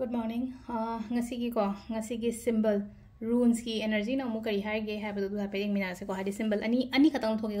Good morning. Uh, ngasi ko ngasi gi symbol runes ki energy na mu kari hai ge hai badu ha pe mina se ko hadi symbol ani ani khatang thoge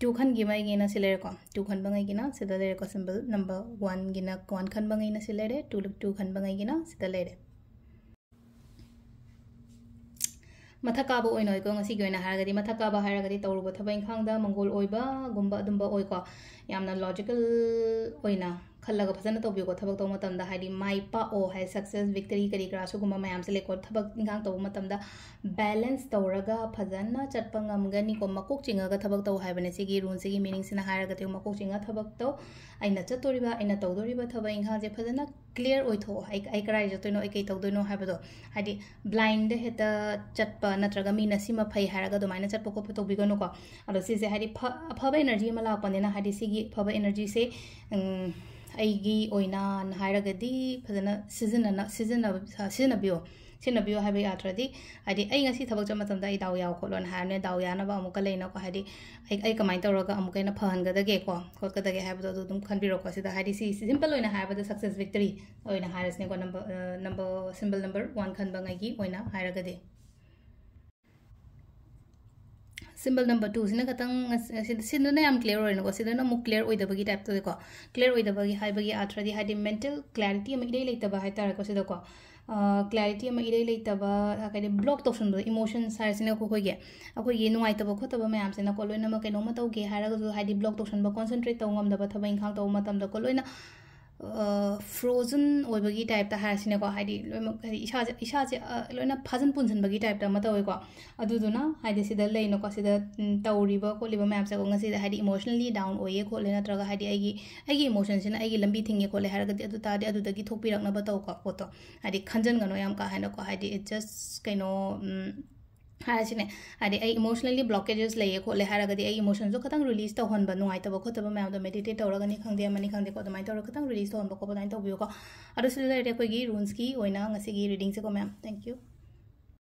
two খান আছিলেক two খান bike simple number one গিন one খান by two two খান by মথক কাব ওগি মথক কাব হাই থাকা মঙ্গল অংগ logical tawruba thaba ingkhang da mongol oiba gumba dumba oi ko yamna logical oina खल्लग फजन तौबियो थबक तौ मतम दा हाइदि माइ पा ओ हाइ सक्सेस विक्टरी करी करा सु से इंगांग तौ मतम दा बैलेंस तौरगा फजन चटप ngमगनी को मकोक चिंगा तौ रून सिगी मीनिंग सिना हारगा ते मकोक चिंगा थबक तौ aina chatoriba aina tawdoriba thaba ingha je phajana clear oitho ai ai karai jatoino ai kai tawdoino habado hadi blind heta chatpa natraga mi nasima phai haraga do maina chatpa ko photo bigano ko ado si je hadi phaba energy mala panena hadi sigi phaba energy se ꯑꯩꯒꯤ ꯑꯣꯏꯅ ꯍꯥꯏꯔꯒꯗꯤ ꯐꯖꯅ ꯁꯤꯖꯤꯟꯅꯅ ꯁꯤꯖꯤꯟꯅꯕꯤꯌꯣ ꯁꯤꯖꯤꯟꯅꯕꯤꯌꯣ ꯍꯥꯏꯕ ꯌꯥꯗ꯭ꯔꯗꯤ ꯍꯥꯏꯗꯤ ꯑꯩ ꯉꯁꯤ ꯊꯕꯛ ꯆꯠꯄ ꯃꯇꯝꯗ ꯑꯩ ꯗꯥꯎ ꯌꯥꯎ ꯈꯣꯠꯂꯣꯅ ꯍꯥꯏꯔꯅꯦ ꯗꯥꯎ ꯌꯥꯅꯕ ꯑꯃꯨꯛꯀ ꯂꯩꯅꯀꯣ ꯍꯥꯏꯗꯤ ꯑꯩ ꯑꯩ ꯀꯃꯥꯏꯅ ꯇꯧꯔꯒ ꯑꯃꯨꯛꯀ ꯍꯦꯟꯅ ꯐꯍꯟꯒꯗꯒꯦꯀꯣ ꯈꯣꯠꯀꯗꯒꯦ ꯍꯥꯏꯕꯗꯣ ꯑꯗꯨ ꯑꯗꯨꯝ ꯈꯟꯕꯤꯔꯣꯀꯣ ꯁꯤꯗ ꯍꯥꯏꯗꯤ ꯁꯤ ꯁꯤꯝꯄꯜ ꯑꯣꯏꯅ ꯍꯥꯏꯔꯕꯗ ꯁꯛꯁꯦꯁ ꯚꯤꯛꯇꯔꯤ ꯑꯣꯏꯅ ꯍꯥꯏꯔꯁꯤꯅꯦꯀꯣ number number symbol number one ꯈꯟꯕꯉꯩꯒꯤ ꯑꯣꯏꯅ ꯍꯥꯏꯔꯒꯗꯤ ꯁꯤꯝꯕꯜ ꯅꯝꯕꯔ ꯇꯨꯁꯤꯅ ꯈꯇꯪ ꯁꯤꯗꯅ ꯌꯥꯝ ꯀ꯭ꯂꯤꯌꯔ ꯑꯣꯏꯔꯦꯅꯀꯣ ꯁꯤꯗꯅ ꯑꯃꯨꯛ ꯀ꯭ꯂꯤꯌꯔ ꯑꯣꯏꯗꯕꯒꯤ ꯇꯥꯏꯞꯇꯗꯀꯣ ꯀ꯭ꯂꯤꯌꯔ ꯑꯣꯏꯗꯕꯒꯤ ꯍꯥꯏꯕꯒꯤ ꯑꯥꯔꯊ꯭ꯔꯗꯤ ꯍꯥꯏꯗꯤ ꯃꯦꯟꯇꯦꯜ ꯀ꯭ꯂꯦꯔꯤꯇꯤ ꯑꯃ ꯏꯔꯩ ꯂꯩꯇꯕ ꯍꯥꯏꯇꯥꯔꯦꯀꯣ ꯁꯤꯗꯀꯣ ꯀ꯭ꯂꯦꯔꯤꯇꯤ ꯑꯃ ꯏꯔꯩ ꯂꯩꯇꯕ ꯍꯥꯏꯗꯤ ꯕ꯭ꯂꯣꯛ ꯇꯧꯁꯤꯟꯕꯗ ꯏꯃꯣꯁꯟꯁ ꯍꯥꯏꯔꯁꯤꯅ ꯑꯩꯈꯣꯏꯒꯤ ꯑꯩꯈꯣꯏꯒꯤ ꯅꯨꯡꯉꯥꯏꯇꯕ ꯈꯣꯠꯇꯕ ꯃꯌꯥꯝꯁꯤꯅꯀꯣ ꯂꯣꯏꯅꯃꯛ ꯀꯩꯅꯣꯝꯃ ꯇꯧꯒꯦ ꯍꯥꯏꯔꯒꯁꯨ ꯍꯥꯏꯗꯤ ꯕ꯭ꯂꯣꯛ ing ꯀꯣꯟꯁꯦꯟꯇ꯭ꯔꯦꯠ ꯇꯧ ꯉꯝꯗꯕ ꯊꯕꯛ da ꯇꯧꯕ ꯃꯇꯝꯗꯀꯣ ꯂꯣꯏꯅ को फ्रोजन ओइबगी टाइप हासिने को हाइदि लोइम हाइदि इसा इसा जे लोइना फाजन पुनसन बगी टाइप ता मत को अदुदुना हाइदि सिदा लेनो को सिदा तौरिबा कोलिबा मैप से को ngasi da हाइदि इमोशनली डाउन ओये खोले नत्रगा हाइदि ꯍꯥꯏꯔꯁꯤꯅꯦ ꯍꯥꯏꯗꯤ ꯑꯩ ꯏꯃꯣꯁꯅꯦꯜꯂꯤ ꯕ꯭ꯂꯣꯀꯦꯖꯦꯁ ꯂꯩꯌꯦ ꯈꯣꯠꯂꯦ ꯍꯥꯏꯔꯒꯗꯤ ꯑꯩ ꯏꯃꯣꯁꯟꯁꯨ ꯈꯇꯪ ꯔꯤꯂꯤꯁ ꯇꯧꯍꯟꯕ ꯅꯨꯡꯉꯥꯏꯇꯕ ꯈꯣꯠꯇꯕ ꯃꯌꯥꯝꯗꯣ ꯃꯦꯗꯤꯇꯦꯠ ꯇꯧꯔꯒꯅꯤ ꯈꯪꯗꯦ ꯑꯃꯅꯤ ꯈꯪꯗꯦꯀꯣ ꯑꯗꯨꯃꯥꯏꯅ ꯇꯧꯔꯒ ꯈꯇꯪ ꯔꯤꯂꯤꯁ ꯇꯧꯍꯟꯕ ꯈꯣꯠꯄ ꯑꯗꯨꯃꯥꯏꯅ ꯇꯧꯕꯤꯌꯨꯀꯣ ꯑꯗꯨ ꯁꯤꯗ ꯂꯩꯔꯦ ꯑꯩꯈꯣꯏꯒꯤ ꯔꯨꯟꯁꯀꯤ ꯑꯣꯏꯅ ꯉꯁꯤꯒꯤ ꯔꯤꯗꯤꯡꯁꯦꯀꯣ ꯃꯌꯥꯝ ꯊꯦꯡꯛ ꯌꯨ